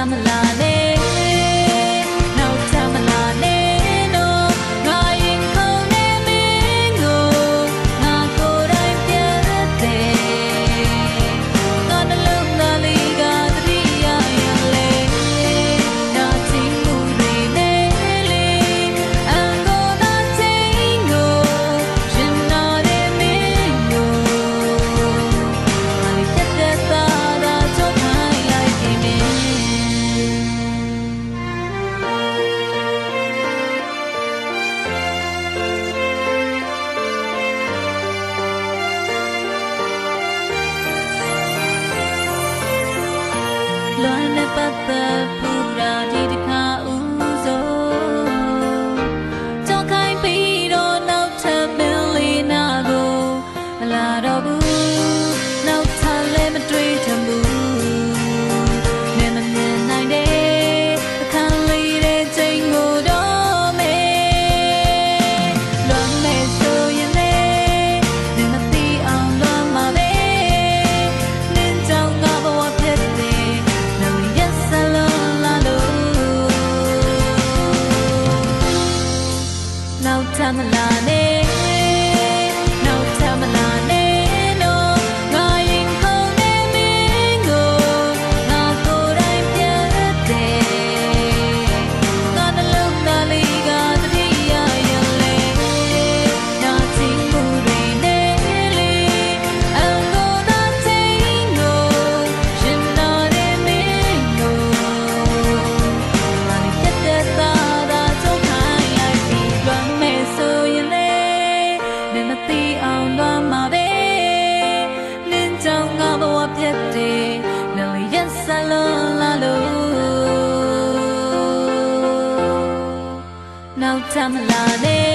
come along. ပပပူရာဒီတက down the line. သိအောင်လွမ်းမှာပဲလင်းကြောင်ငါဘဝပြတ်တယ်လလျက်ဆလွန်လာလို့နောက်ထပ်မလာနဲ့